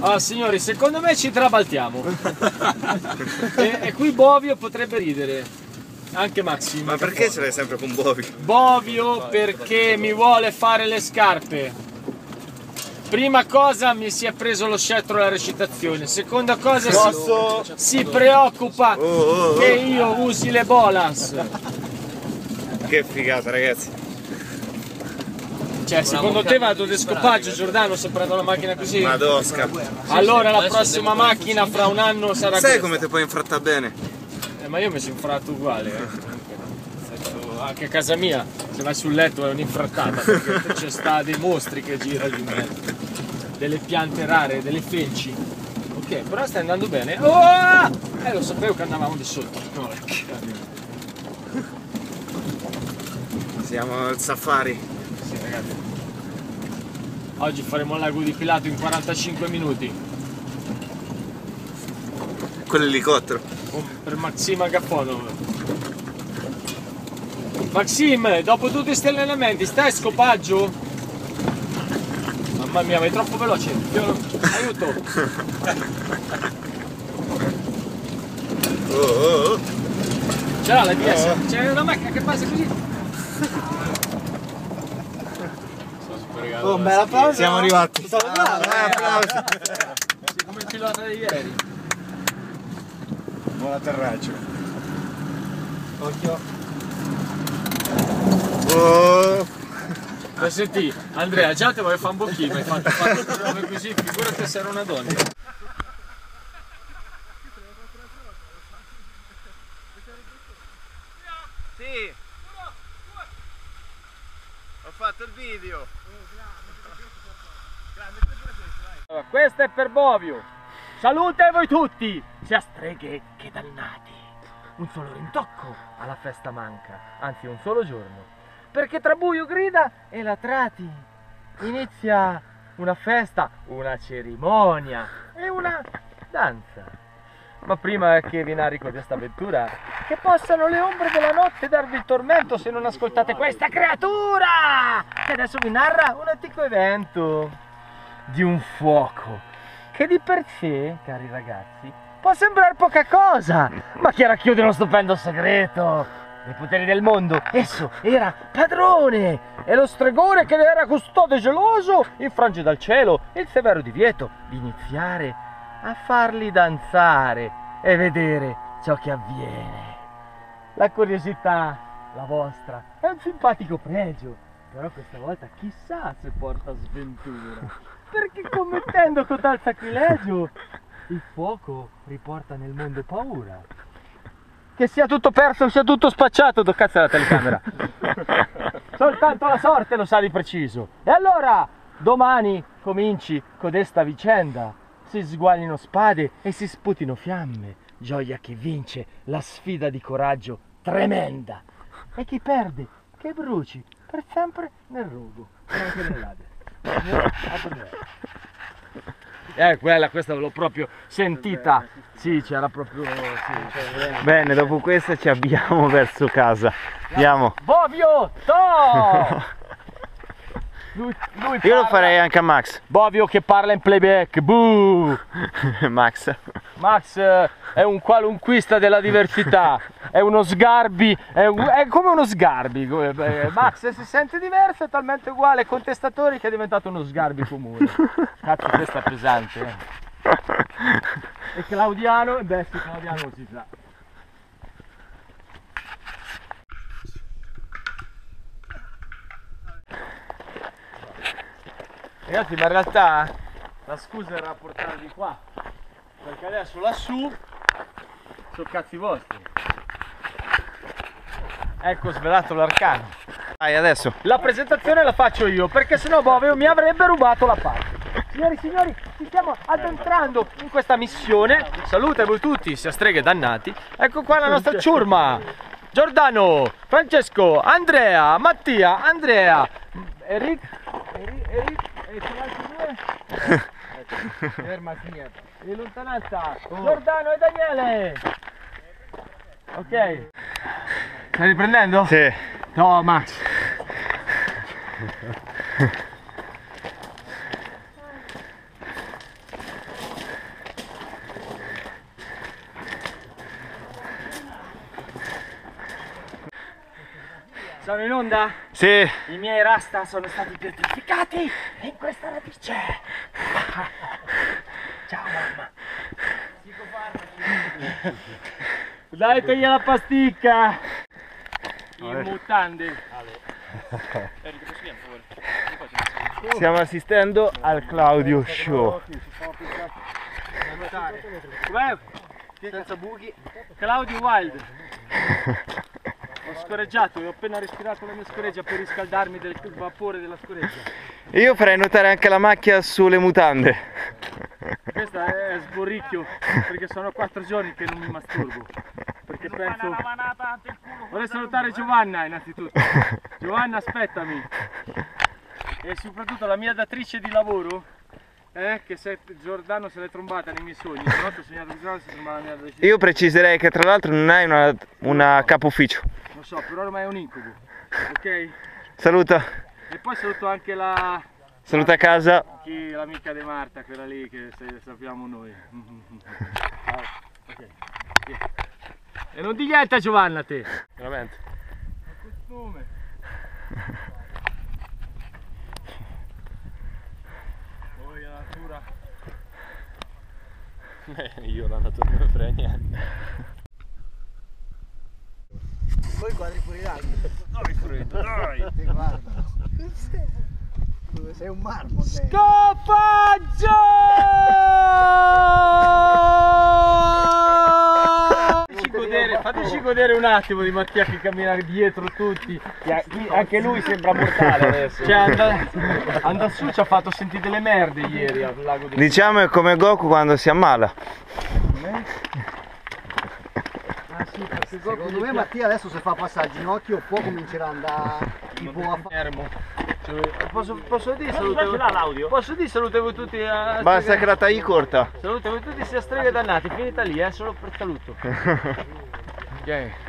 Ah, signori, secondo me ci trabaltiamo. e, e qui Bovio potrebbe ridere. Anche Maxi. Ma perché ce l'hai sempre con Bovio? Bovio perché mi vuole fare le scarpe. Prima cosa mi si è preso lo scettro alla recitazione, seconda cosa Posso? si, si preoccupa Oh, oh, oh. che io usi le bolas. Che figata ragazzi. Cioè, secondo te vado di scopaggio Giordano se prendo la macchina così? Madosca. Allora la prossima macchina fra un anno sarà Sai questa. come ti puoi infrattare bene? Eh, ma io mi sono infratto uguale. eh. Anche a casa mia, se vai sul letto è un'infrattata perché c'è sta dei mostri che girano in mezzo. Delle piante rare, delle felci. Ok, però stai andando bene. Oh! Eh lo sapevo che andavamo di sotto. Miseria. Siamo al safari. Oggi faremo il lago di Pilato in 45 minuti. Con l'elicottero. Con- Per Maxim Agafonov. Maxim, dopo tutti questi allenamenti, stai scopaggio? Mamma mia, vai troppo veloce. Io- Aiuto. Oh, oh, oh. L'ha la DS. C'è una macchina che passa così. Oh, bella pausa. Siamo arrivati. Sono bravo. Eh, applausi. Sei come il pilota di ieri. Buon atterraggio. Occhio. Oh. Ma senti, Andrea, già te vuoi fare un bocchino, hai fatto, fatto prove così, figurati se era una donna. Sì. Ho fatto il video. Allora, questo è per Bovio. Salute a voi tutti, sia streghe che dannati. Un solo rintocco alla festa manca, anzi un solo giorno. Perché tra buio grida e latrati inizia una festa, una cerimonia e una danza. Ma prima che vi narri con questa avventura, che possano le ombre della notte darvi il tormento se non ascoltate questa creatura! Che adesso vi narra un antico evento di un fuoco che di per sé, cari ragazzi, può sembrare poca cosa, ma che racchiude uno stupendo segreto. Nei poteri del mondo, esso era padrone e lo stregone che ne era custode geloso infrange dal cielo il severo divieto di iniziare a farli danzare e vedere ciò che avviene. La curiosità, la vostra, è un simpatico pregio, però questa volta chissà se porta sventura. Perché commettendo cotal sacrilegio, il fuoco riporta nel mondo paura. Che sia tutto perso sia tutto spacciato, do cazzo la telecamera. Soltanto la sorte lo sa di preciso. E allora, domani cominci codesta vicenda. Si sguaglino spade e si sputino fiamme. Gioia che vince la sfida di coraggio tremenda. E chi perde, che bruci per sempre nel rogo. E anche nell'aria. Eh, quella, questa l'ho proprio sentita. Sì, c'era proprio. Sì, Bene, dopo questo ci avviamo verso casa. Andiamo. Bovio! To! Lui, lui Io lo farei anche a Max. Bovio che parla in playback. Buh! Max. Max eh, è un qualunquista della diversità, è uno sgarbi, è, un- è come uno sgarbi. eh, Max si sente diverso, è talmente uguale ai contestatori che è diventato uno sgarbi comune. Cazzo, questa è pesante. eh. E Claudiano, beh sì, Claudiano si sa. Ragazzi, ma in realtà la scusa era portarvi qua. Perché adesso lassù sono cazzi vostri. Ecco svelato l'arcano. Dai, adesso. La presentazione la faccio io perché sennò Boveo mi avrebbe rubato la parte. Signori e signori, ci stiamo addentrando in questa missione. Salute a voi tutti, sia streghe dannati. Ecco qua la nostra ciurma. Giordano, Francesco, Andrea, Mattia, Andrea, Eric, Eric, Eric e ci altri due? Ferma signora. In lontananza, Giordano e Daniele. Ok. Stai riprendendo? Sì. No, Max. Sono in onda? Sì, I miei rasta sono stati pietrificati in questa radice. Ciao mamma. Dai, togli la pasticca. In mutande. stiamo assistendo al Claudio Show. Com'è? Senza buchi. Claudio Wild. Ho scorreggiato e ho appena respirato la mia scoreggia per riscaldarmi del vapore della scoreggia. Io farei notare anche la macchia sulle mutande. Questo è sborricchio perché sono quattro giorni che non mi masturbo. Perché penso. Vorrei salutare Giovanna innanzitutto. Giovanna aspettami. E soprattutto la mia datrice di lavoro. Eh, che se Giordano se l'è trombata nei miei sogni. Stanotte ho sognato che Giordano si trombava la mia datrice. Io preciserei che tra l'altro non hai una, una capo ufficio. Lo so, però ormai è un incubo. Ok? Saluta, E poi saluto anche la. saluta a casa. Chi, l'amica di Marta, quella lì che se- sappiamo noi. Ciao. Ok. Sì. E non di niente a Giovanna te. Veramente. Costume. Poi la natura. Io la natura non frega niente. Poi quadri fuori d'acqua. Dai freddo, dai. Ti guardano. Dove sei un marmo sei. Fateci godere, un attimo di Mattia che cammina dietro tutti. Anche lui sembra mortale adesso. Cioè, anda, anda su ci ha fatto sentire delle merde ieri al lago di Diciamo è come Goku quando si ammala. Ah, sì, Secondo me Mattia adesso se fa passare il ginocchio può cominciare ad andare tipo a fermo. Cioè, Posso, posso dire salute l'audio? Posso dire salute a voi tutti a Basta che la tagli corta. Salute a voi tutti sia streghe dannati, finita lì, eh, solo per saluto. Ok.